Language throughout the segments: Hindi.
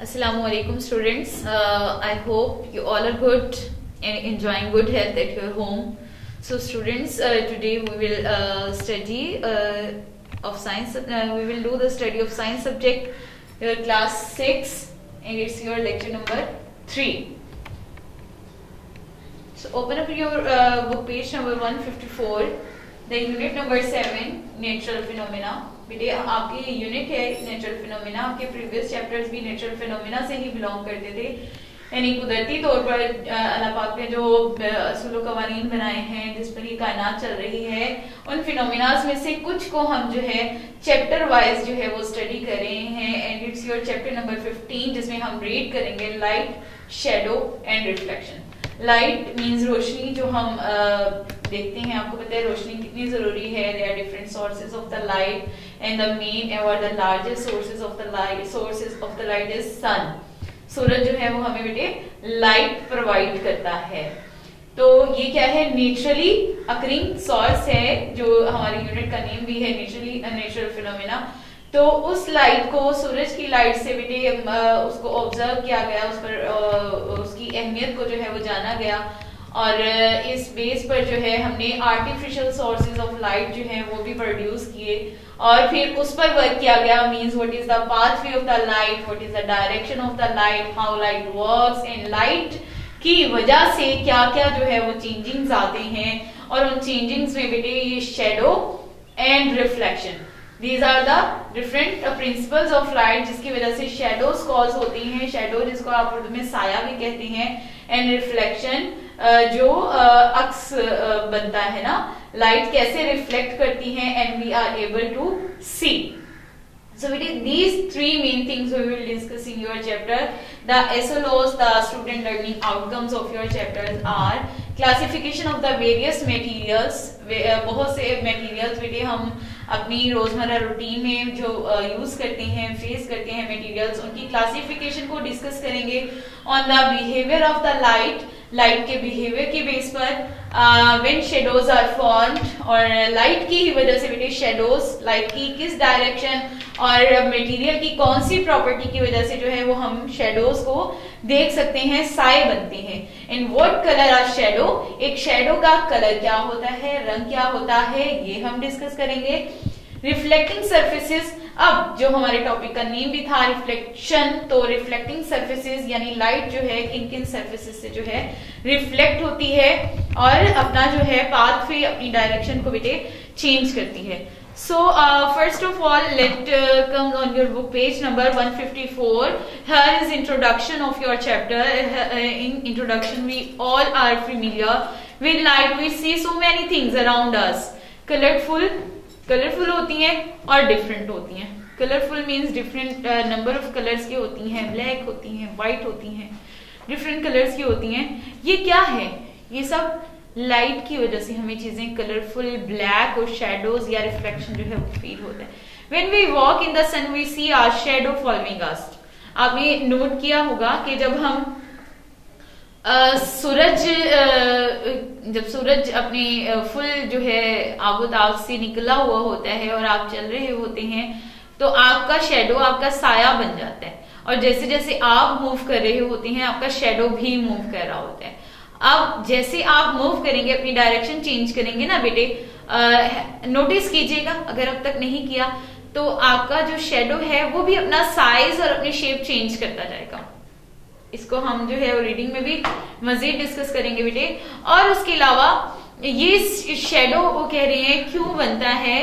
Assalamu alaikum students. Uh, I hope you all are good and enjoying good health at your home. So students, uh, today we will uh, study uh, of science. Uh, we will do the study of science subject, your class 6 and it's your lecture number 3. So open up your uh, book page number 154, the unit number 7, natural phenomena. बेटे आपकी यूनिट है नेचुरल फिनोमिना आपके प्रीवियस चैप्टर्स भी नेचुरल फिनोमिना से ही बिलोंग करते थे। यानी कुदरती तौर पर अल्लाह पाक ने जो असूल कवानीन बनाए हैं जिस पर ये कायनात चल रही है उन फिनोमिनाज में से कुछ को हम जो है चैप्टर वाइज जो है वो स्टडी कर रहे हैं। And it's your chapter number 15 जिसमें हम रीड करेंगे light shadow and reflection light means रोशनी जो हम आ, देखते हैं आपको पता है रोशनी कितनी ज़रूरी है। They are different sources of the light and the main और the largest sources of the light sources of the light is sun सूरज जो है वो हमें बेटे लाइट प्रोवाइड करता है। तो ये क्या है? नेचुरली अकरिंग सोर्स है, जो हमारी यूनिट का नेम भी है नेचुरली नेचुरल फिनोमिना तो उस लाइट को, सूरज की लाइट से बेटे उसको ऑब्ज़र्व किया गया, उस पर उसकी अहमियत को जो है वो जाना गया। और इस बेस पर जो है हमने आर्टिफिशियल सोर्सेज ऑफ़ लाइट जो है वो भी प्रोड्यूस किए और फिर उस पर वर्क किया गया means what is the path way of the light what is the direction of the light how light works in light की वजह से क्या क्या जो है वो चेंजिंग्स आते हैं और उन चेंजिंग्स में बेटे ये shadow and reflection these are the different principles of light जिसकी वजह से शेडोज कॉज होती हैं शेडो जिसको आप उर्दू में साया भी कहते हैं एंड रिफ्लेक्शन जो अक्स uh, uh, बनता है ना लाइट कैसे रिफ्लेक्ट करती है and we are able to see So it is these three main things we will discuss in your chapter. The SLOs, the student learning outcomes of your chapters are classification of the various materials. बहुत से materials बेटे हम अपनी रोज़मर्रा रूटीन में जो यूज़ करते हैं फेस करते हैं मटेरियल्स उनकी क्लासिफिकेशन को डिस्कस करेंगे on the behaviour of the light light के बिहेवियर के बेस पर व्हेन शेडोज आर फॉर्म्ड और लाइट की ही वजह से बेटे शेडोज लाइट की किस डायरेक्शन और मटेरियल की कौन सी प्रॉपर्टी की वजह से जो है वो हम शेडोज को देख सकते हैं, साए बनते हैं। In what colour are shadow एक शेडो का कलर क्या होता है, रंग क्या होता है, ये हम डिस्कस करेंगे। रिफ्लेक्टिंग सर्फेसिस अब जो हमारे टॉपिक का नेम भी था रिफ्लेक्शन तो रिफ्लेक्टिंग सर्फेसिस यानी लाइट जो है किन किन सर्फेसिस से जो है रिफ्लेक्ट होती है और अपना जो है पाथ पे अपनी डायरेक्शन को बेटे चेंज करती है So uh, first of all, let uh, come on your book page number 154. Here is introduction of your chapter. Uh, in introduction, we all are familiar with light. We see so many things around us. Colorful, colorful होती हैं और डिफरेंट होती हैं. Colourful different uh, number of colors की होती हैं, black होती हैं, white होती हैं, different colors की होती हैं. ये क्या है? ये सब लाइट की वजह से हमें चीज़ें कलरफुल ब्लैक और शेडोज या रिफ्लेक्शन जो है वो फील होता है when we walk in the sun we see our shadow following us आपने नोट किया होगा कि जब हम सूरज जब सूरज अपनी फुल जो है आबोताब से निकला हुआ होता है और आप चल रहे होते हैं तो आपका शेडो आपका साया बन जाता है। और जैसे जैसे आप मूव कर रहे होते हैं, आपका शेडो भी मूव कर रहा होता है। अब जैसे आप मूव करेंगे, अपनी डायरेक्शन चेंज करेंगे ना बेटे नोटिस कीजिएगा, अगर अब तक नहीं किया तो आपका जो शेडो है, वो भी अपना साइज़ और अपनी शेप चेंज करता जाएगा। इसको हम जो है रीडिंग में भी मजीद डिस्कस करेंगे बेटे। और उसके अलावा ये शेडो वो कह रहे हैं, क्यों बनता है?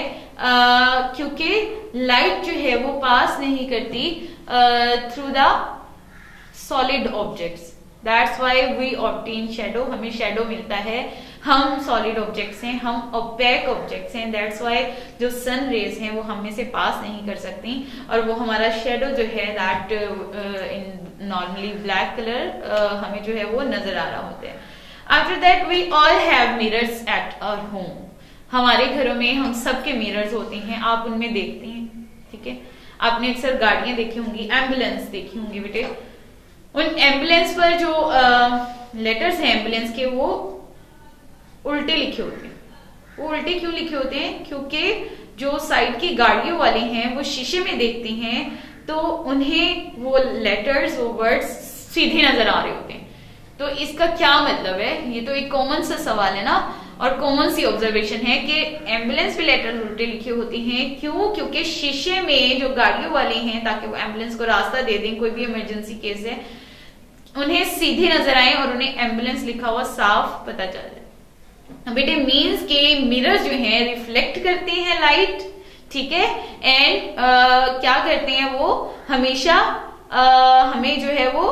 क्योंकि लाइट जो है वो पास नहीं करती through the solid objects that's why we obtain shadow हमें शेडो मिलता है। हम सॉलिड ऑब्जेक्ट्स हैं, हम ओपेक ऑब्जेक्ट्स हैं। दैट्स वाई जो सन रेज हैं वो हमें से पास नहीं कर सकती। और वो हमारा शेडो जो है that in normally black colour हमें जो है वो नज़र आ रहा होता है। After that we all have mirrors at our home हमारे घरों में हम सबके मिरर्स होते हैं। आप उनमें देखते हैं, ठीक है? आपने अक्सर गाड़ियाँ देखी होंगी एंबुलेंस देखी होंगी बेटे। उन एंबुलेंस पर जो लेटर्स हैं एंबुलेंस के, वो उल्टे लिखे होते हैं। वो उल्टे क्यों लिखे होते हैं? क्योंकि जो साइड की गाड़ियों वाले हैं, वो शीशे में देखते हैं तो उन्हें वो लेटर्स वो वर्ड्स सीधे नज़र आ रहे होते हैं। तो इसका क्या मतलब है? ये तो एक कॉमन सा सवाल है ना? और कॉमन सी ऑब्जर्वेशन है कि एंबुलेंस पे लेटर उल्टे लिखे होते हैं। क्यों? क्योंकि शीशे में जो गाड़ियों वाले हैं, ताकि वो एंबुलेंस को रास्ता दे दें, कोई भी इमरजेंसी केस है, उन्हें सीधे नज़र आए और उन्हें एंबुलेंस लिखा हुआ साफ़ पता चल जाए। बेटे मीन्स के मिरर जो है रिफ्लेक्ट करते हैं लाइट ठीक है? एंड क्या करते हैं वो? हमेशा आ, हमें जो है वो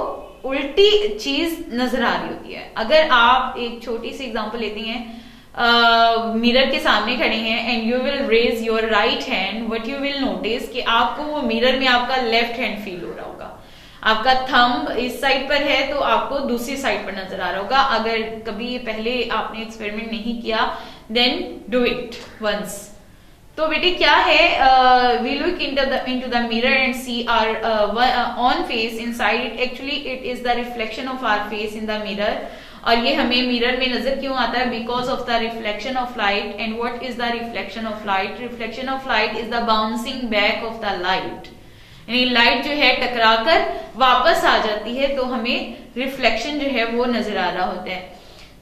उल्टी चीज़ नज़र आ रही होती है। अगर आप एक छोटी सी एग्जांपल लेते हैं मिरर के सामने खड़े हैं and you will raise your right hand what you will notice कि आपको वो मिरर में आपका लेफ़्ट हैंड फील हो रहा होगा। आपका थंब इस साइड पर है तो आपको दूसरी साइड पर नज़र आ रहा होगा। अगर कभी पहले आपने एक्सपेरिमेंट नहीं किया देन डू इट वंस तो बेटे, क्या है we look into the mirror and see our own face inside it actually it is the reflection of our face in the mirror और ये हमें मिरर में नज़र क्यों आता है? Because of the reflection of light and what is the reflection of light reflection of light is the bouncing back of the light यानी लाइट जो है, टकराकर वापस आ जाती है तो हमें रिफ्लेक्शन जो है, वो नज़र आ रहा होता है।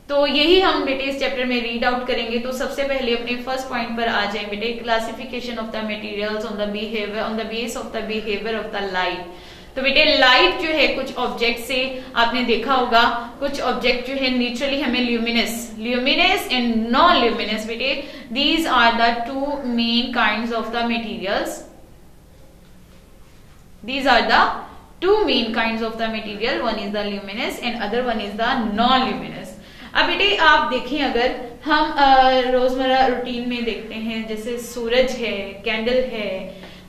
तो यही हम बेटे इस चैप्टर में रीड आउट करेंगे। तो सबसे पहले अपने फ़र्स्ट पॉइंट पर आ जाए बेटे। Classification of the materials on the behaviour on the base of the behaviour of the light तो बेटे लाइट जो है, कुछ ऑब्जेक्ट से आपने देखा होगा। कुछ ऑब्जेक्ट जो है नेचुरली हमें luminous luminous and non luminous बेटे। These are the two main kind of the materials these are the two main kinds of the material. One is the luminous and other one is the non luminous अब बेटे, आप देखें अगर हम रोज़मर्रा रूटीन में देखते हैं, जैसे सूरज है कैंडल है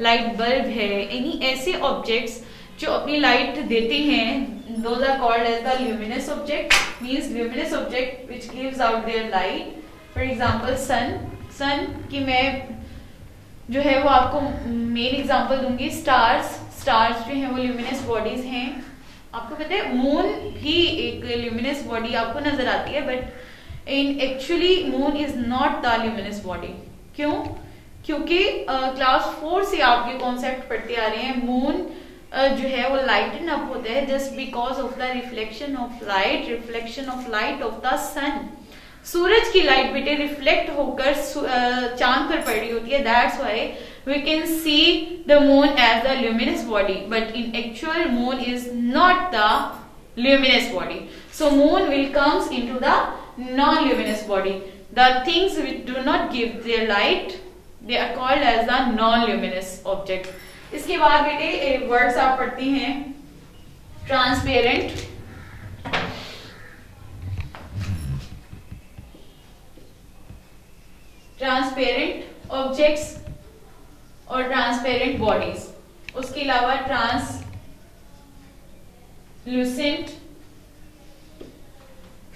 लाइट बल्ब है एनी ऐसे ऑब्जेक्ट्स जो अपनी लाइट देते हैं those are called as the luminous object means luminous object which gives out their light for example sun sun की मैं जो है वो आपको मेन एग्जांपल दूँगी स्टार्स स्टार्स जो है वो ल्यूमिनस बॉडीज हैं। आपको पता है मून भी एक ल्यूमिनस बॉडी आपको नज़र आती है but in actually moon is not the luminous body क्यों? क्योंकि क्लास फोर से आप ये कॉन्सेप्ट पढ़ते आ रहे हैं मून जो है वो लाइटन अप होता है just because of the reflection of light reflection of light of the sun सूरज की लाइट बेटे रिफ्लेक्ट होकर चाँद पर पड़ रही होती है that's why we can see the moon as the luminous body but in actual moon is not the luminous body so moon will comes into the non-luminous body the things which do not give their light they are called as the non-luminous object इसके बाद बेटे वर्ड्स आप पढ़ती हैं ट्रांसपेरेंट ट्रांसपेरेंट ऑब्जेक्ट्स और ट्रांसपेरेंट बॉडीज उसके अलावा ट्रांस लूसेंट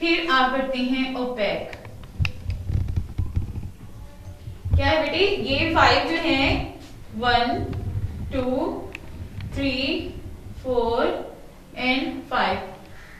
फिर आप पढ़ते हैं ओपेक क्या है बेटी? ये फाइव जो है one two three four and five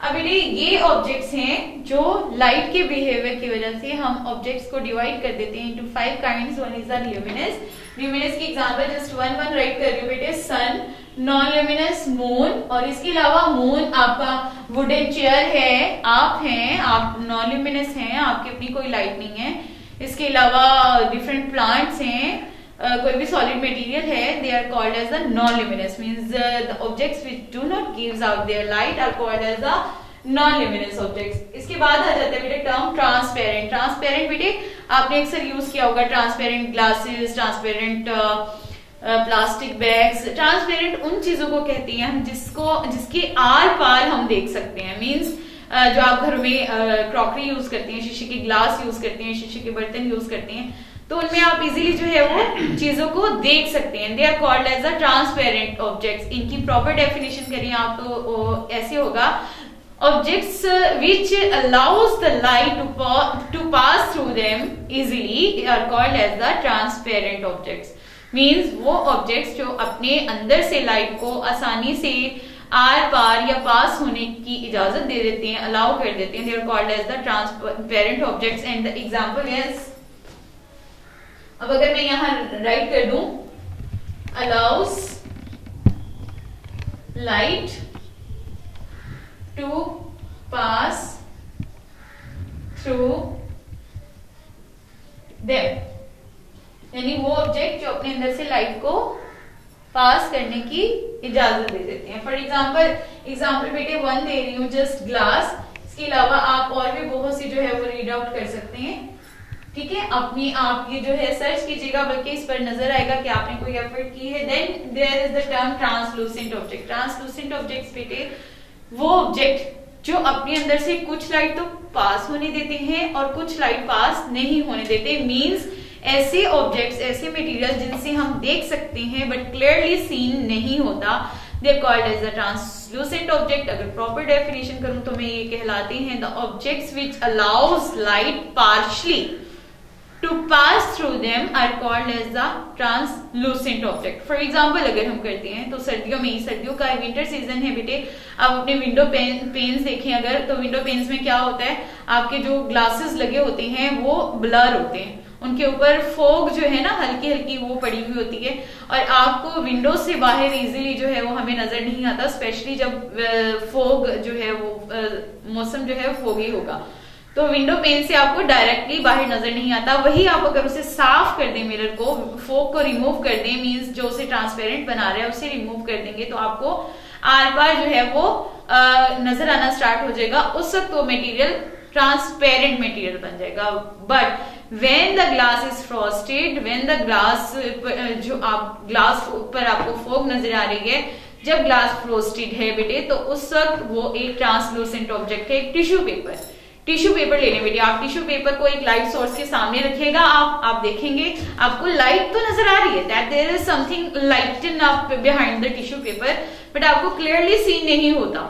अब बेटे, ये ऑब्जेक्ट्स हैं जो लाइट के बिहेवियर की वजह से हम ऑब्जेक्ट्स को डिवाइड कर देते हैं into five kinds one is the luminous luminous की example just one one write कर रही हूँ बेटे सन नॉन ल्यूमिनस मून और इसके अलावा मून आपका वुडन चेयर है आप हैं आप नॉन ल्यूमिनस हैं आपकी अपनी कोई लाइट नहीं है। इसके अलावा डिफरेंट प्लांट्स हैं Uh, कोई भी सॉलिड मटेरियल है they are called as the non luminous means the objects which do not gives out their light are called as the non luminous objects इसके बाद आ जाता है बेटे टर्म ट्रांसपेरेंट ट्रांसपेरेंट बेटे आपने अक्सर यूज़ किया होगा transparent glasses transparent plastic bags transparent उन चीज़ों को कहती हैं हम जिसको जिसके आर पार हम देख सकते हैं. मीन्स uh, जो आप घर में क्रॉकरी यूज़ करती हैं शीशे के ग्लास यूज़ करते हैं शीशे के बर्तन यूज़ करते हैं तो उनमें आप इजीली जो है वो चीज़ों को देख सकते हैं. They are called as a transparent objects इनकी प्रॉपर डेफिनेशन करिए आप तो ऐसे होगा objects uh, which allows the light to, pa to pass through them easily are called as the transparent objects means वो objects जो अपने अंदर से light को आसानी से आर पार या पास होने की इजाज़त दे देते हैं अलाउ कर देते हैं they are called as the transparent objects and the example is अब अगर मैं यहाँ राइट कर दू allows light to pass through them. यानी वो ऑब्जेक्ट जो अपने अंदर से लाइट को पास करने की इजाज़त दे देते हैं। फॉर एग्ज़ाम्पल एग्ज़ाम्पल बेटे वन दे रही हूँ जस्ट ग्लास इसके अलावा आप और भी बहुत सी जो है वो रीड आउट कर सकते हैं। ठीक है? अपनी आप ये जो है सर्च कीजिएगा, बल्कि इस पर नज़र आएगा कि आपने कोई एफर्ट की है। Then there is the term translucent object translucent objects बेटे वो ऑब्जेक्ट जो अपने अंदर से कुछ लाइट तो पास होने देते हैं और कुछ लाइट पास नहीं होने देते। मींस ऐसे ऑब्जेक्ट्स ऐसे मटेरियल जिनसे हम देख सकते हैं बट क्लियरली सीन नहीं होता। They called as the translucent object अगर प्रॉपर डेफिनेशन करूँ तो मैं ये कहलाते हैं the objects which allows light partially to pass through them are called as the translucent object for example अगर हम करते हैं तो सर्दियों में ही सर्दियों का विंटर सीज़न है बेटे, आप अपने विंडो पेन पेन्स देखें अगर तो विंडो पेन्स में क्या होता है, आपके जो ग्लासेस लगे होते हैं, वो ब्लर होते हैं। उनके ऊपर फोग जो है ना हल्की हल्की वो पड़ी हुई होती है, और आपको विंडो से बाहर इजीली जो है वो हमें नज़र नहीं आता स्पेशली जब फोग जो है वो मौसम जो है फोगी होगा। तो विंडो पेन से आपको डायरेक्टली बाहर नज़र नहीं आता। वही आप अगर उसे साफ़ कर दें मिरर को फोक को रिमूव कर दें मीन्स जो उसे ट्रांसपेरेंट बना रहे हैं उसे रिमूव कर देंगे तो आपको आर पार जो है वो आ, नज़र आना स्टार्ट हो जाएगा। उस वक्त वो मटेरियल ट्रांसपेरेंट मटेरियल बन जाएगा। But when the glass is frosted when the glass जो आप ग्लास पर आपको फोक नज़र आ रही है जब ग्लास फ्रोस्टेड है बेटे तो उस वक्त वो एक ट्रांसलूसेंट ऑब्जेक्ट है एक टिश्यू पेपर टिश्यू पेपर लेने बेटे, आप टिश्यू पेपर को एक लाइट सोर्स के सामने रखिएगा, आप आप देखेंगे, आपको लाइट तो नज़र आ रही है that there is something light in behind the tissue paper but आपको क्लियरली सीन नहीं होता,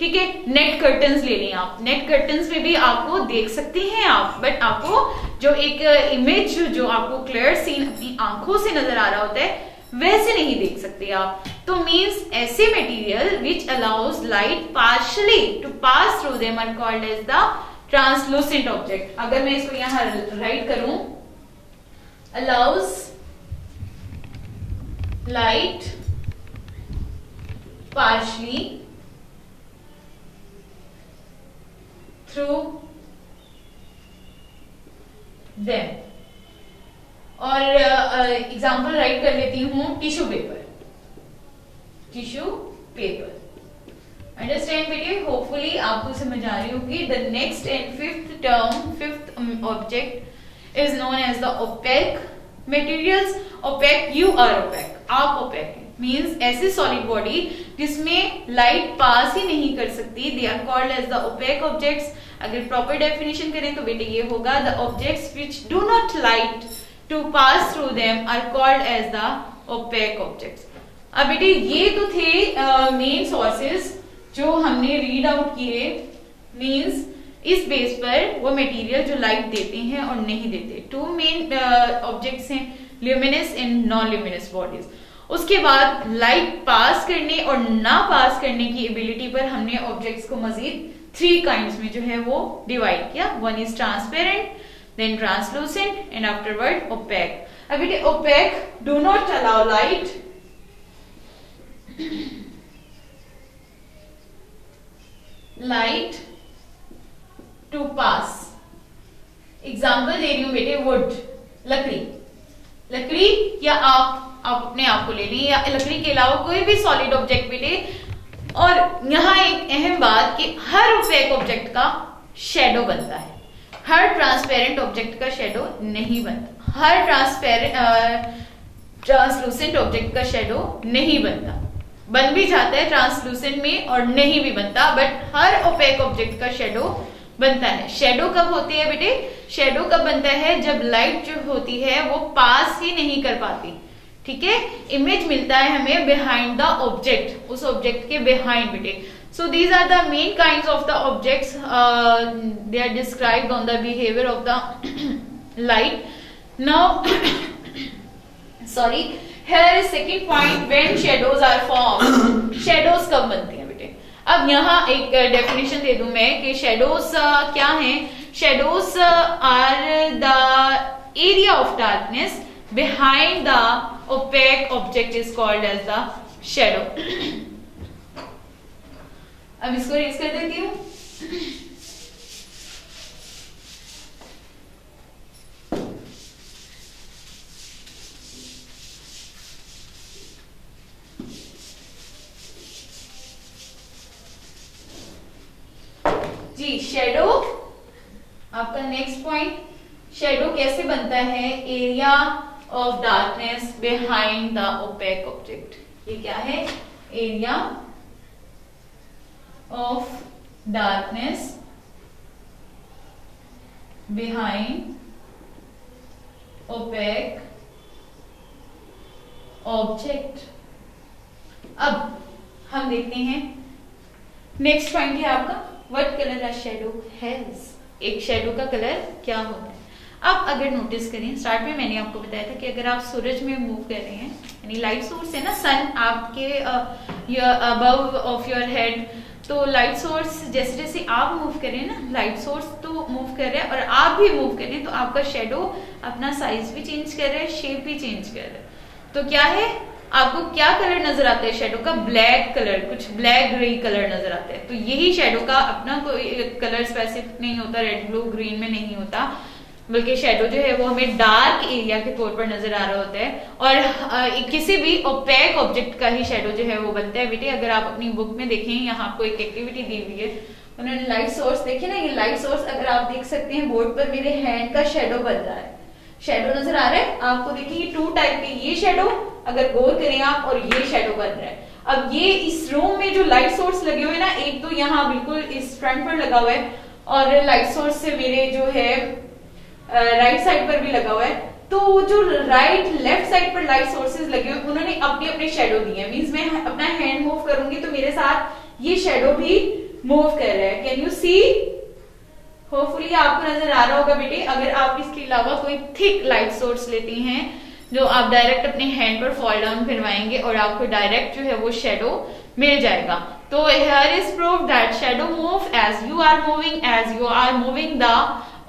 ठीक है? नेट कर्टन्स ले लें आप नेट कर्टन्स में भी आपको देख सकते हैं आप बट आपको जो एक इमेज जो आपको क्लियर सीन अपनी आँखों से नज़र आ रहा होता है, वैसे नहीं देख सकते आप। तो मीन्स ऐसे material which allows light partially to pass through them are called as the translucent object अगर मैं इसको यहाँ राइट करूँ allows light partially through them और एग्ज़ाम्पल uh, राइट कर लेती हूँ tissue paper tissue paper understand बेटे? होपफुली आपको समझ आ रही होगी। The next and fifth term fifth object is known as the opaque materials opaque you are opaque आप ओपेक मीन्स ऐसी सॉलिड बॉडी जिसमें लाइट पास ही नहीं कर सकती. They are called as the opaque objects अगर प्रॉपर डेफिनेशन करें तो बेटे ये होगा the objects which do not light to pass through them are called as the opaque objects अब बेटे ये तो थे मेन uh, सोर्सेज जो हमने रीड आउट किए मींस इस बेस पर वो मटेरियल जो लाइट देते हैं और नहीं देते। टू मेन ऑब्जेक्ट्स हैं luminous and non luminous bodies उसके बाद लाइट पास करने और ना पास करने की एबिलिटी पर हमने ऑब्जेक्ट्स को मजीद थ्री काइंड्स में जो है वो डिवाइड किया। One is transparent then translucent and afterward opaque अब बेटे opaque do not allow light light to pass example दे रही हूँ बेटे वुड लकड़ी। लकड़ी या आप आप अपने आप को ले ली, या लकड़ी के अलावा कोई भी सॉलिड ऑब्जेक्ट बेटे। और यहाँ एक अहम बात कि हर फेक ऑब्जेक्ट का शेडो बनता है। हर ट्रांसपेरेंट ऑब्जेक्ट का शेडो नहीं बनता। हर ट्रांसपेरेंट ट्रांसलूसेंट ऑब्जेक्ट का शेडो नहीं बनता। बन भी जाता है ट्रांसलूसेंट में और नहीं भी बनता बट हर ओपेक ऑब्जेक्ट का शेडो बनता है। शेडो कब होती है बेटे? शेडो कब बनता है? जब लाइट जो होती है, वो पास ही नहीं कर पाती। ठीक है? इमेज मिलता है हमें बिहाइंड द ऑब्जेक्ट उस ऑब्जेक्ट के बिहाइंड बेटे। So these are the main kind of the objects they are described on the behaviour of the light now sorry here is second point when shadows are formed shadows कब बनती हैं बेटे अब यहाँ एक डेफिनेशन दे दूँ मैं कि शेडोज क्या हैं shadows are the area of darkness behind the opaque object is called as the shadow अब इसको रेज कर देती हूँ जी शेडो आपका नेक्स्ट पॉइंट शेडो कैसे बनता है? Area of darkness behind the opaque object ये क्या है? Area of darkness behind opaque object अब हम देखते हैं। नेक्स्ट पॉइंट है आपका। What colour a shadow has एक शेडो का कलर क्या होता है? अब अगर नोटिस करें स्टार्ट में मैंने आपको बताया था कि अगर आप सूरज में मूव कर रहे हैं, यानी लाइट सोर्स है ना सन आपके अबव ऑफ़ योर हेड तो लाइट सोर्स जैसे जैसे आप मूव कर ना लाइट सोर्स तो मूव कर रहे हैं और आप भी मूव कर रहे हैं तो आपका शेडो अपना साइज़ भी चेंज कर रहा है शेप भी चेंज कर रहा है। तो क्या है? आपको क्या कलर नज़र आता है? शेडो का ब्लैक कलर कुछ ब्लैक ग्रे कलर नज़र आता है। तो यही शेडो का अपना कोई कलर स्पेसिफिक नहीं होता रेड ब्लू ग्रीन में नहीं होता। बल्कि शेडो जो है वो हमें डार्क एरिया के तौर पर नज़र आ रहा होता है। और किसी भी ओपैक ऑब्जेक्ट का ही शेडो जो है वो बनता है। बेटे, अगर आप अपनी बुक में देखें, यहाँ आपको एक एक्टिविटी दी हुई है। उन्होंने लाइट सोर्स देखे ना, ये लाइट सोर्स अगर आप देख सकते हैं बोर्ड पर मेरे हैंड का शेडो बन रहा है। शेडो नज़र आ रहा है। आपको देखिए टू टाइप के, ये शेडो अगर गौर करें आप, और ये शेडो बन रहा है। अब ये इस रूम में जो लाइट सोर्स लगे हुए ना, एक तो यहाँ बिल्कुल इस फ्रंट पर लगा हुआ है, और लाइट सोर्स से मेरे जो है राइट साइड पर भी लगा हुआ है। तो जो राइट लेफ़्ट साइड पर लाइट सोर्सेज लगे हुए, उन्होंने अपने अपने शेडो दिए हैं। मीन्स मैं अपना हैंड मूव करूँगी तो मेरे साथ ये शेडो भी मूव कर रहा है। कैन यू सी होपफुली आपको नज़र आ रहा होगा बेटे, अगर आप इसके अलावा कोई थिक लाइट सोर्स लेती हैं, जो आप डायरेक्ट अपने हैंड पर फॉल डाउन करवाएँगे और आपको डायरेक्ट जो है वो शेडो मिल जाएगा। तो here is prove that shadow move as you are moving as you are moving the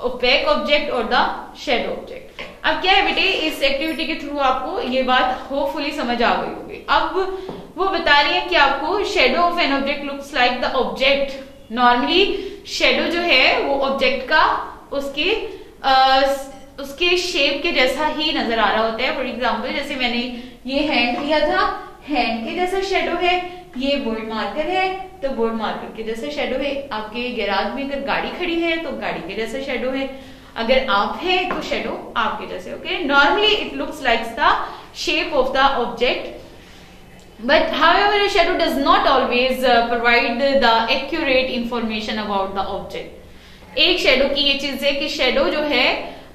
opaque object और द शेडो ऑब्जेक्ट अब क्या है बेटे, इस एक्टिविटी के थ्रू आपको ये बात होपफुली समझ आ गई होगी। अब वो बता रही है कि आपको shadow of an object looks like the object normally shadow जो है वो ऑब्जेक्ट का उसके आ, उसके शेप के जैसा ही नज़र आ रहा होता है. फॉर एग्ज़ाम्पल जैसे मैंने ये हैंड लिया था हैंड के जैसा शेडो है. ये बोर्ड मार्कर है तो बोर्ड मार्कर के जैसा शेडो है. आपके गैराज में अगर गाड़ी खड़ी है तो गाड़ी के जैसा शेडो है. अगर आप है तो शेडो आपके जैसे okay normally it looks like the shape of the object but however a shadow does not always uh, provide the accurate information about the object एक शेडो की ये चीज़ है कि शेडो जो है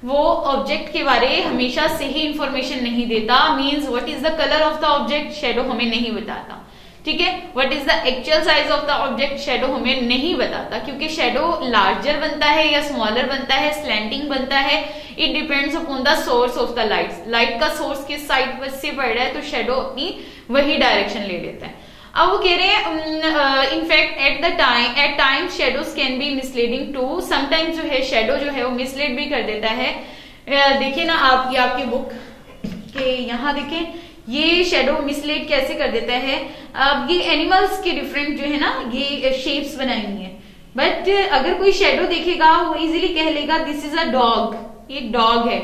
वो ऑब्जेक्ट के बारे हमेशा सही इंफॉर्मेशन नहीं देता means what is the colour of the object shadow हमें नहीं बताता ठीक है? What is the actual size of the object shadow हमें नहीं बताता क्योंकि शेडो लार्जर बनता है या स्मॉलर बनता है स्लैंडिंग बनता है it depends upon the source of the light light का सोर्स किस साइड से पड़ रहा है तो शेडो अपनी वही डायरेक्शन ले लेता है। अब वो कह रहे हैं in fact at the time at time shadows can be misleading to sometimes जो है शेडो जो है वो मिसलीड भी कर देता है। Uh, देखिए ना आपकी आपकी बुक के यहाँ देखें ये शेडो मिसलेट कैसे कर देता है? अब ये एनिमल्स के डिफरेंट जो है ना, ये शेप्स बनाई है बट अगर कोई शेडो देखेगा, वो इजिली कह लेगा दिस इज़ अ डॉग ये डॉग है।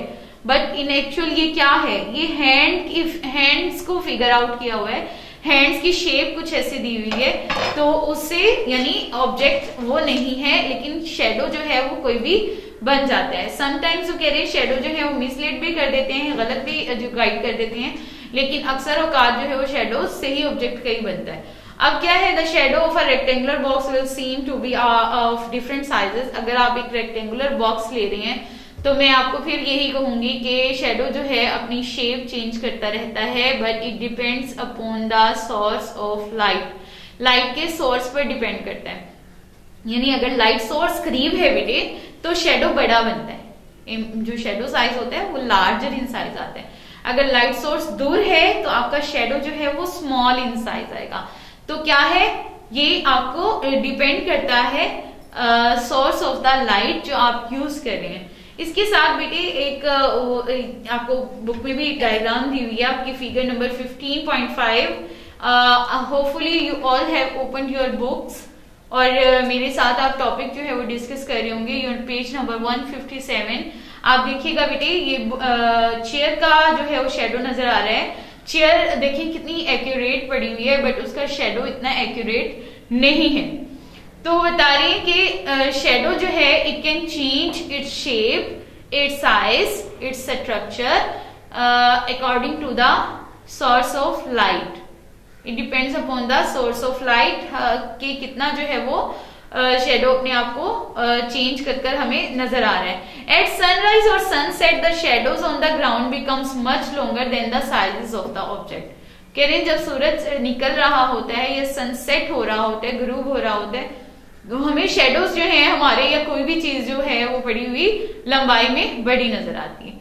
बट इन एक्चुअल ये क्या है? ये हैंड हैंड्स को फिगर आउट किया हुआ है। हैंड्स की शेप कुछ ऐसे दी हुई है। तो उससे, यानी ऑब्जेक्ट वो नहीं है, लेकिन शेडो जो है वो कोई भी बन जाता है। समटाइम्स वो कह रहे हैं शेडो जो है वो मिसलीड भी कर देते हैं, गलत भी जो गाइड कर देते हैं। लेकिन अक्सर औकात जो है वो शेडो से ही ऑब्जेक्ट ही बनता है। अब क्या है the shadow of a rectangular box will seem to be of different sizes अगर आप एक रेक्टेंगुलर बॉक्स ले रहे हैं तो मैं आपको फिर यही कहूँगी कि शेडो जो है अपनी शेप चेंज करता रहता है but it depends upon the source of light light के सोर्स पर डिपेंड करता है। यानी अगर लाइट सोर्स करीब है बेटे तो शेडो बड़ा बनता है। जो शेडो साइज़ होता है, वो लार्जर इन साइज़ आता है। अगर लाइट सोर्स दूर है तो आपका शेडो जो है वो स्मॉल इन साइज़ आएगा। तो क्या है? ये आपको डिपेंड करता है सोर्स ऑफ़ द लाइट जो आप यूज़ कर रहे हैं। इसके साथ बेटे, एक आपको बुक में भी डायग्राम दी हुई है आपकी figure number 15.5 hopefully you all have open your books और मेरे साथ आप टॉपिक जो है वो डिस्कस कर रहे होंगे। पेज नंबर 157 आप देखिएगा बेटे, ये चेयर का जो है वो शेडो नज़र आ रहा है। चेयर देखिए कितनी एक्यूरेट पड़ी हुई है बट उसका शेडो इतना एक्यूरेट नहीं है। तो बता रही है कि शेडो जो है it can change its shape its size its structure according to the source of light it depends upon the source of light कि कितना जो है वो शेडो अपने आप को चेंज कर कर हमें नज़र आ रहा है। एट सनराइज और sunset the shadows on the ground becomes much longer than the sizes of the object कह रहे हैं जब सूरज निकल रहा होता है या सनसेट हो रहा होता है ग्रूव हो रहा होता है तो हमें शेडोज जो है हमारे या कोई भी चीज़ जो है, वो पड़ी हुई लंबाई में बड़ी नज़र आती है।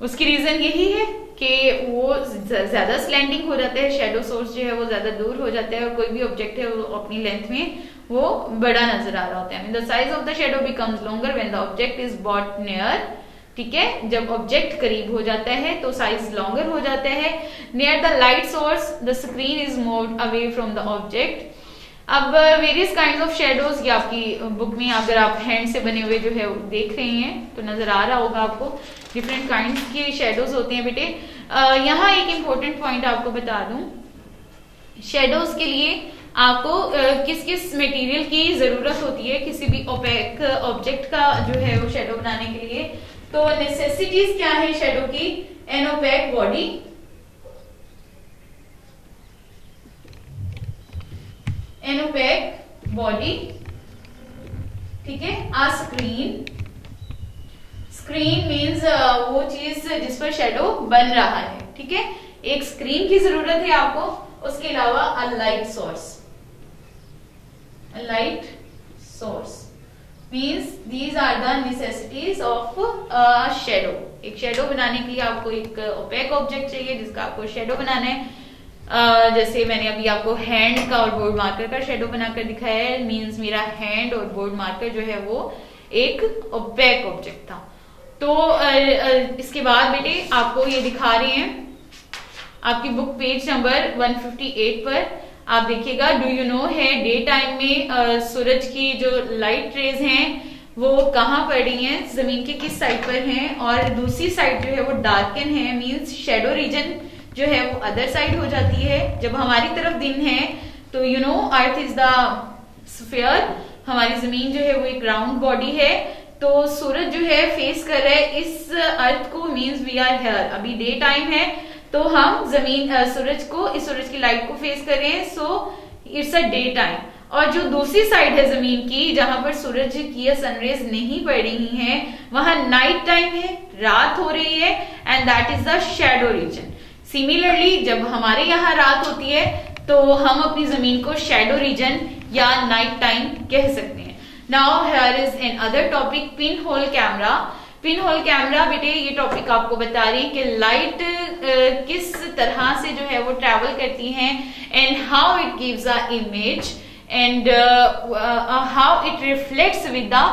उसकी रीजन यही है? कि वो ज़्यादा स्लैंडिंग हो जाता है शेडो सोर्स जो है वो ज़्यादा दूर हो जाता है और कोई भी ऑब्जेक्ट है वो अपनी लेंथ में वो बड़ा नज़र आ रहा होता है। The size of the shadow becomes longer when the object is brought near ठीक है? जब ऑब्जेक्ट करीब हो जाता है तो साइज़ लॉन्गर हो जाता है। Near the light source the screen is move away from the object अब वेरियस काइंड ऑफ़ शेडोज ये आपकी बुक में अगर आप हैंड से बने हुए जो है देख रहे हैं तो नज़र आ रहा होगा आपको। डिफरेंट काइंड के शेडोज होते हैं बेटे। यहाँ एक इम्पोर्टेंट पॉइंट आपको बता दूँ। शेडोज के लिए आपको किस किस मटेरियल की ज़रूरत होती है, किसी भी ओपेक ऑब्जेक्ट का जो है वो शेडो बनाने के लिए। तो नेसेसिटीज क्या है शेडो की? An opaque body an opaque body ठीक है? आ स्क्रीन स्क्रीन मीन्स वो चीज़ जिस पर शेडो बन रहा है, ठीक है? एक स्क्रीन की ज़रूरत है आपको, उसके अलावा a light source light source means these are the necessities of shadow एक शेडो बनाने के लिए आपको एक ओपेक ऑब्जेक्ट चाहिए, जिसका आपको शेडो बनाना है। जैसे मैंने अभी आपको हैंड का और बोर्ड मार्कर का शेडो बनाकर दिखाया है मींस मेरा हैंड और बोर्ड मार्कर जो है वो एक बैक ऑब्जेक्ट था। तो इसके बाद बेटे आपको ये दिखा रहे हैं, आपकी बुक पेज नंबर 158 पर। आप देखिएगा डू यू नो है डे टाइम में सूरज की जो लाइट रेज हैं, वो कहाँ पड़ रही हैं, ज़मीन के किस साइड पर हैं, और दूसरी साइड जो है वो डार्कन है मींस शेडो रीजन जो है वो अदर साइड हो जाती है। जब हमारी तरफ़ दिन है तो you know earth is the sphere हमारी ज़मीन जो है वो एक राउंड बॉडी है। तो सूरज जो है फेस कर रहा इस अर्थ को मीन्स वी आर हेयर अभी डे टाइम है तो हम ज़मीन सूरज को, इस सूरज की लाइट को फेस कर रहे हैं। So it's a day time और जो दूसरी साइड है ज़मीन की, जहाँ पर सूरज की सनरेज नहीं पड़ रही है, वहाँ नाइट टाइम है, रात हो रही है and that is the shadow region similarly जब हमारे यहाँ रात होती है तो हम अपनी ज़मीन को शेडो रीजन या नाइट टाइम कह सकते हैं। Now here is another topic pinhole camera pinhole camera बेटे, ये टॉपिक आपको बता रही है कि लाइट किस तरह से जो है वो ट्रेवल करती है and how it gives a image and how it reflects with the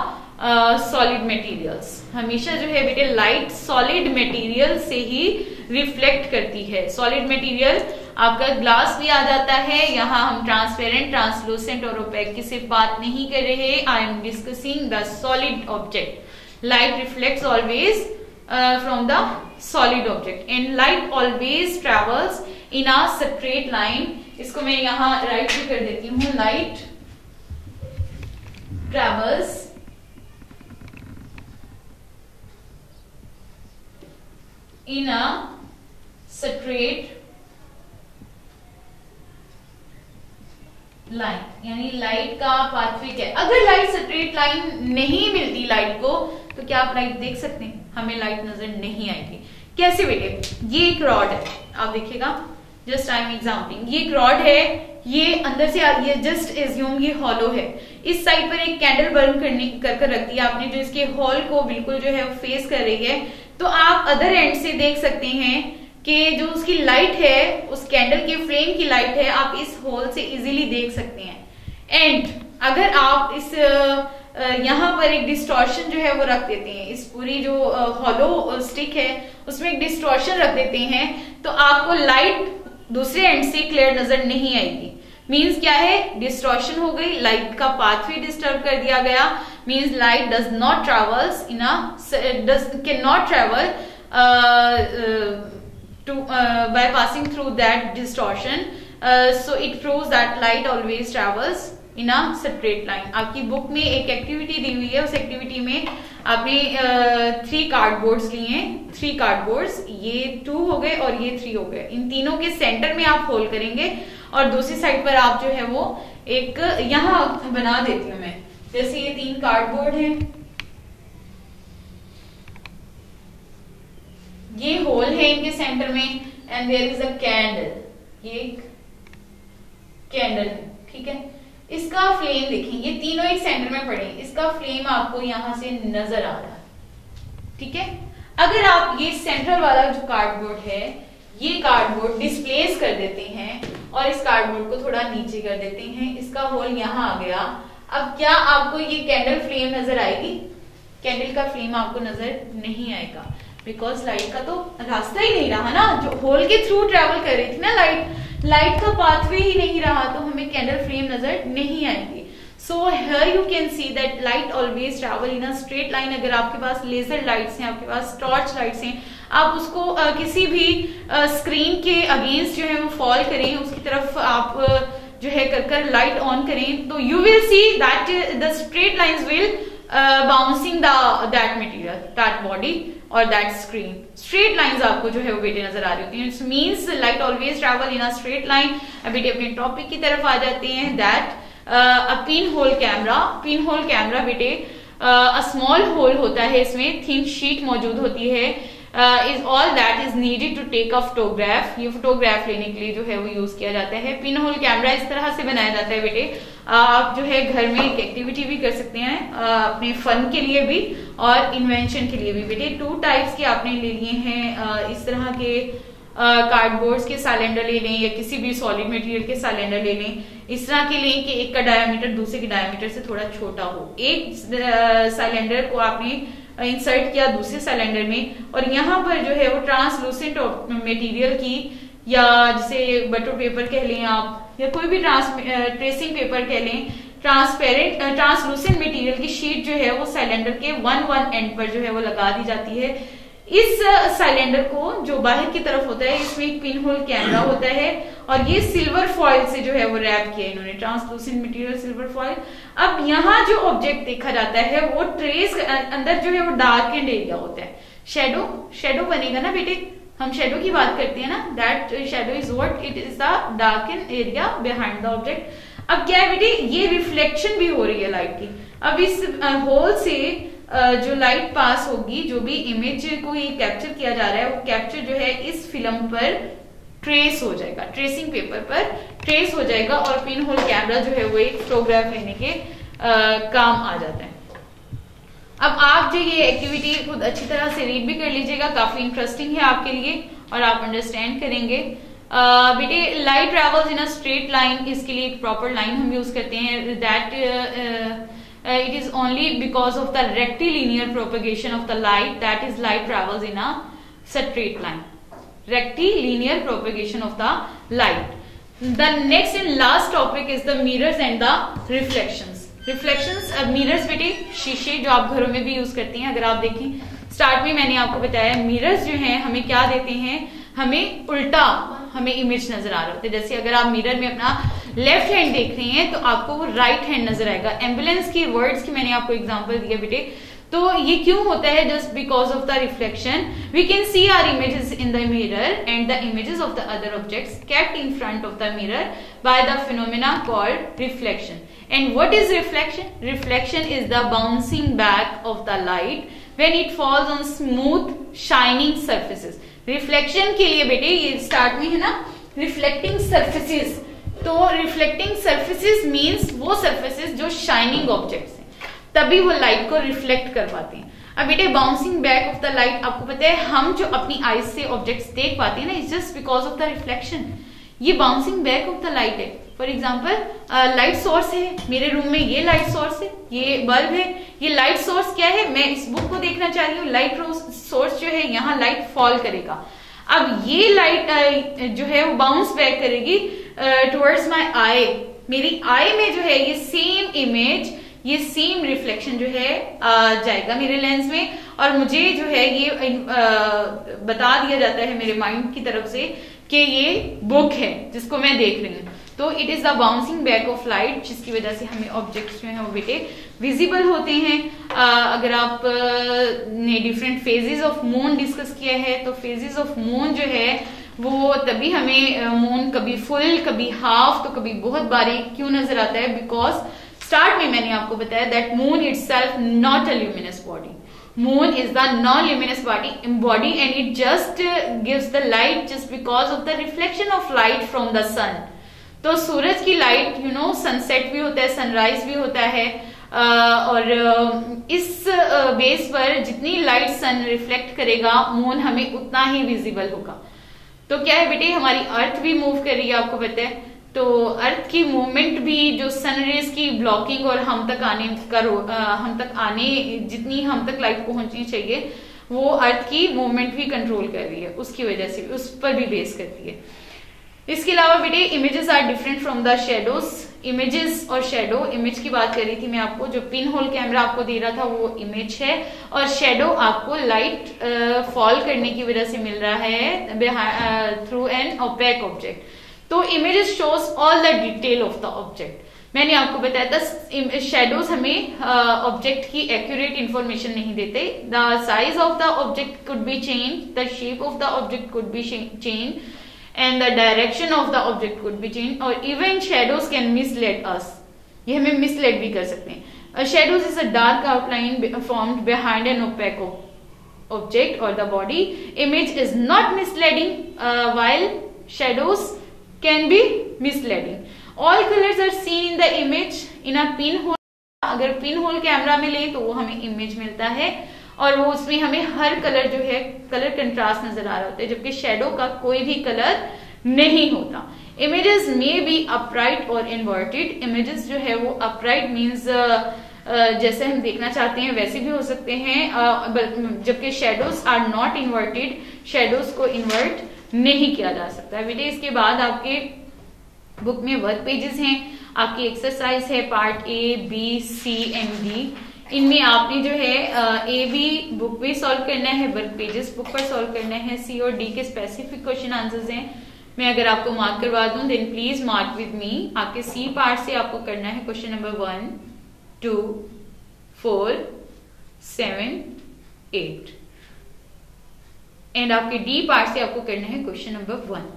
solid materials हमेशा जो है बेटे लाइट सॉलिड मटेरियल से ही रिफ्लेक्ट करती है। सॉलिड मटेरियल आपका ग्लास भी आ जाता है। यहाँ हम ट्रांसपेरेंट ट्रांसलूसेंट और ओपेक की सिर्फ़ बात नहीं कर रहे I am discussing the solid object light reflect always from the solid object and light always travels in a straight line इसको मैं यहाँ राइट भी कर देती हूँ। Light travels in a straight line यानी लाइट का पाथवे क्या है? अगर लाइट स्ट्रेट लाइन नहीं मिलती लाइट को तो क्या आप लाइट देख सकते हैं? हमें लाइट नज़र नहीं आएगी। कैसे बेटे? ये एक रॉड है। आप देखिएगा। जस्ट आई एम एग्जाम्पलिंग ये एक रॉड है। ये अंदर से ये जस्ट एज्यूम ये हॉलो है। इस साइड पर एक कैंडल बर्न करने, कर कर रख दिया आपने, जो इसके हॉल को बिल्कुल जो है फेस कर रही है। तो आप अदर एंड से देख सकते हैं। कि जो उसकी लाइट है, उस कैंडल के फ्लेम की लाइट है, आप इस होल से इजीली देख सकते हैं। एंड अगर आप इस यहाँ पर एक डिस्टॉर्शन जो है वो रख देते हैं, इस पूरी जो हॉलो स्टिक है, उसमें एक डिस्टॉर्शन रख देते हैं तो आपको लाइट दूसरे एंड से क्लियर नज़र नहीं आएगी। मीन्स क्या है? डिस्ट्रॉशन हो गई लाइट का पाथ भी डिस्टर्ब कर दिया गया। Means light does not travels in does can not travel to uh, by passing through that distortion uh, so it proves that light always travels in a straight line आपकी बुक में एक एक्टिविटी दी हुई है उस एक्टिविटी में आपने थ्री कार्डबोर्ड्स लिए हैं थ्री कार्डबोर्ड्स ये टू हो गए और ये थ्री हो गए। इन तीनों के सेंटर में आप होल करेंगे और दूसरी साइड पर आप जो है वो एक यहाँ बना देती हूँ मैं। जैसे ये तीन कार्डबोर्ड है ये होल है इनके सेंटर में and there is a candle ये एक कैंडल है, ठीक है? इसका फ्लेम देखें, ये तीनों एक सेंटर में पड़े इसका फ्लेम आपको यहाँ से नज़र आ रहा है, ठीक है? अगर आप ये सेंट्रल वाला जो कार्डबोर्ड है, ये कार्डबोर्ड डिस्प्लेस कर देते हैं, और इस कार्डबोर्ड को थोड़ा नीचे कर देते हैं, इसका होल यहाँ आ गया। अब क्या आपको ये कैंडल फ्लेम नज़र आएगी? कैंडल का फ्लेम आपको नज़र नहीं आएगा। बिकॉज़ लाइट का तो रास्ता ही नहीं रहा ना। जो होल के थ्रू ट्रेवल कर रही थी ना लाइट लाइट का पाथवे ही नहीं रहा तो हमें कैंडल फ्रेम नज़र नहीं आएँगे। So here you can see that light always travel in a straight line अगर आपके पास लेजर लाइट्स हैं आपके पास टॉर्च लाइट्स हैं आप उसको uh, किसी भी स्क्रीन के अगेंस्ट जो है वो फॉल करें उसकी तरफ़ आप जो है कर कर लाइट ऑन करें तो you will see that the straight lines will bouncing that material that body और दैट स्क्रीन स्ट्रेट लाइन आपको जो है वो बेटे नज़र आ रही होती है। It's means light always travel in a straight line बेटे अपने टॉपिक की तरफ़ आ जाते हैं that a pinhole camera pinhole camera बेटे अ स्मॉल होल होता है इसमें थिन शीट मौजूद होती है। Is all that is needed to take a photograph ये फोटोग्राफ लेने के लिए जो है वो यूज़ किया जाता है। पिन होल कैमरा इस तरह से बनाया जाता है बेटे। आप जो है घर में एक एक्टिविटी भी कर सकते हैं अपने फन के लिए भी और इन्वेंशन के लिए भी। बेटे टू टाइप्स के आपने ले लिए हैं इस तरह के कार्डबोर्ड्स के सिलेंडर ले लें या किसी भी सॉलिड मटेरियल के सिलेंडर ले लें। इस तरह के लें कि एक का डायमीटर दूसरे के डायमीटर से थोड़ा छोटा हो। एक सिलेंडर को आपने इंसर्ट किया दूसरे सिलेंडर में और यहाँ पर जो है वो ट्रांसलूसेंट मटेरियल की या जैसे बटर पेपर कह लें आप, या कोई भी ट्रांस ट्रेसिंग पेपर कह लें ट्रांसपेरेंट ट्रांसलूसेंट मटेरियल की शीट जो है वो सिलेंडर के वन वन एंड पर जो है वो लगा दी जाती है। इस सिलेंडर को जो बाहर की तरफ़ होता है, इसमें एक पिन होल कैमरा होता है और ये सिल्वर फॉइल से जो है वो रैप किया इन्होंने ट्रांसलूसेंट मटेरियल सिल्वर फॉइल अब यहाँ जो ऑब्जेक्ट देखा जाता है, वो ट्रेस अंदर जो है वो डार्क एंड एरिया होता है. शेडो शेडो बनेगा ना बेटे? हम शेडो की बात करते हैं ना? That shadow is what it is the dark and area behind the object अब क्या है बेटे? ये रिफ्लेक्शन भी हो रही है लाइट की. अब इस होल से जो लाइट पास होगी जो भी इमेज को ये कैप्चर किया जा रहा है वो कैप्चर जो है इस फ़िल्म पर ट्रेस हो जाएगा। ट्रेसिंग पेपर पर ट्रेस हो जाएगा और पिन होल कैमरा जो है वो एक फोटोग्राफ लेने के आ, काम आ जाता है। अब आप जो ये एक्टिविटी खुद अच्छी तरह से रीड भी कर लीजिएगा काफ़ी इंटरेस्टिंग है आपके लिए और आप अंडरस्टैंड करेंगे। बेटे light travels in a straight line इसके लिए एक प्रॉपर लाइन हम यूज़ करते हैं। That uh, it is only because of the rectilinear propagation of the light that is light travels in a straight line rectilinear propagation of the light the next and last topic is the mirrors and the reflections reflections अब mirrors बेटे शीशे जो आप घरों में भी यूज़ करती हैं अगर आप देखें स्टार्ट में मैंने आपको बताया मिरर्स जो हैं हमें क्या देते हैं हमें उल्टा हमें इमेज नज़र आ रहा होता है। जैसे अगर आप मिरर में अपना लेफ़्ट हैंड देख रहे हैं तो आपको वो राइट हैंड नज़र आएगा। एंबुलेंस की वर्ड्स की मैंने आपको एग्ज़ाम्पल दिया बेटे। तो ये क्यों होता है? Just because of the reflection we can see are images in the mirror and the images of the other objects kept in front of the mirror by the phenomena called reflection and what is reflection reflection is the bouncing back of the light when it falls on smooth shining surfaces reflection के लिए बेटे, ये स्टार्ट में है ना? रिफ्लेक्टिंग सर्फेसिस तो रिफ्लेक्टिंग सर्फेसिस मीन्स वो सर्फेसिस जो शाइनिंग ऑब्जेक्ट है. तभी वो लाइट को रिफ्लेक्ट कर पाते हैं. अब बेटे bouncing back of the light आपको पता है, हम जो अपनी आईज से ऑब्जेक्ट देख पाते हैं ना it's just because of the reflection ये bouncing back of the light है. फॉर एग्ज़ाम्पल लाइट सोर्स है, मेरे रूम में ये लाइट सोर्स है, ये बल्ब है, ये लाइट सोर्स क्या है? मैं इस बुक को देखना चाह रही हूँ लाइट सोर्स जो है, यहाँ लाइट फॉल करेगा। अब ये लाइट जो है, वो बाउंस बैक करेगी टुवर्ड्स माय आई मेरी आई में जो है, ये सेम इमेज ये सेम रिफ्लेक्शन जो है जाएगा मेरे लेंस में। और मुझे जो है, ये बता दिया जाता है मेरे माइंड की तरफ़ से कि ये बुक है, जिसको मैं देख रही हूँ। तो it is the bouncing back of light जिसकी वजह से हमें ऑब्जेक्ट्स जो है वो बेटे विजिबल होते हैं। आ, अगर आप ने different phases of moon discuss किया है तो फेजेस ऑफ़ मून जो है वो तभी हमें मून कभी फुल कभी हाफ़ तो कभी बहुत बारीक क्यों नज़र आता है? बिकॉज़ स्टार्ट में मैंने आपको बताया that moon itself not a luminous body moon is the non-luminous body body and it just gives the light just because of the reflection of light from the sun. तो सूरज की लाइट यू नो सनसेट भी होता है सनराइज भी होता है और इस बेस पर जितनी लाइट सन रिफ्लेक्ट करेगा मून हमें उतना ही विजिबल होगा। तो क्या है बेटे, हमारी अर्थ भी मूव कर रही है, आपको पता है? तो अर्थ की मूवमेंट भी, जो सनरेज की ब्लॉकिंग और हम तक आने का हम तक आने, जितनी हम तक लाइट पहुंचनी चाहिए, वो अर्थ की मूवमेंट भी कंट्रोल कर रही है, उसकी वजह से, उस पर भी बेस करती है। इसके अलावा बेटे images are different from the shadows images और शेडो इमेज की बात कर रही थी मैं आपको जो पिन होल कैमरा आपको दे रहा था वो इमेज है। और शेडो आपको लाइट फॉल करने की वजह से मिल रहा है थ्रू एन ओपेक ऑब्जेक्ट तो images shows all the detail of the object मैंने आपको बताया था शेडोज हमें ऑब्जेक्ट uh, की एक्यूरेट इंफॉर्मेशन नहीं देते। The size of the object could be change the shape of the object could be change and the direction of the object could be changed or even shadows can mislead us ये हमें मिसलेड भी कर सकते हैं shadows is a dark outline formed behind an opaque object or the body image is not misleading uh, while shadows can be misleading all colors are seen in the image in a pinhole pinhole camera में ले तो वो हमें इमेज मिलता है और वो उसमें हमें हर कलर जो है कलर कंट्रास्ट नज़र आ रहा होता है जबकि शेडो का कोई भी कलर नहीं होता। इमेजेस मे बी अपराइट और इन्वर्टेड इमेजेस जो है वो अपराइट मीन्स जैसे हम देखना चाहते हैं वैसे भी हो सकते हैं uh, जबकि shadows are not inverted shadows को इन्वर्ट नहीं किया जा सकता। बेटे इसके बाद आपके बुक में वर्क पेजेस हैं आपकी एक्सरसाइज है part A B C and D इनमें आपने जो है ए बी बुक भी सॉल्व करना है वर्क पेजेस बुक पर सॉल्व करना है सी और डी के स्पेसिफिक क्वेश्चन आंसर्स हैं। मैं अगर आपको मार्क करवा दूँ then please mark with me आपके सी पार्ट से आपको करना है question number one two four seven eight and आपके डी पार्ट से आपको करना है क्वेश्चन नंबर वन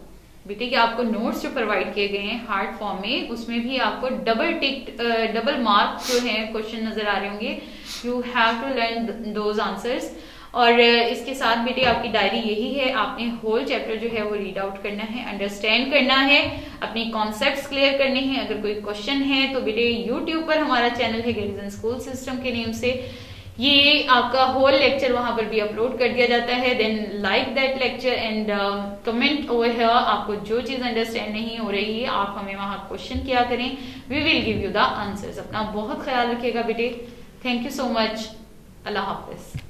बेटे, कि आपको नोट्स जो प्रोवाइड किए गए हैं हार्ड फॉर्म में, उसमें भी आपको डबल टिक डबल मार्क जो है क्वेश्चन नज़र आ रहे होंगे। You have to learn those answers और इसके साथ बेटे, आपकी डायरी यही है। आपने होल चैप्टर जो है वो रीड आउट करना है अंडरस्टैंड करना है, अपने कॉन्सेप्ट क्लियर करने हैं। अगर कोई क्वेश्चन है तो बेटे यूट्यूब पर हमारा चैनल है गेरिजन स्कूल सिस्टम के नेम से। ये आपका होल लेक्चर वहाँ पर भी अपलोड कर दिया जाता है। Then like that lecture and comment over here आपको जो चीज़ अंडरस्टैंड नहीं हो रही है आप हमें वहाँ क्वेश्चन किया करें। We will give you the answers अपना बहुत ख्याल रखिएगा बेटे। थैंक यू सो मच अल्लाह हाफिज।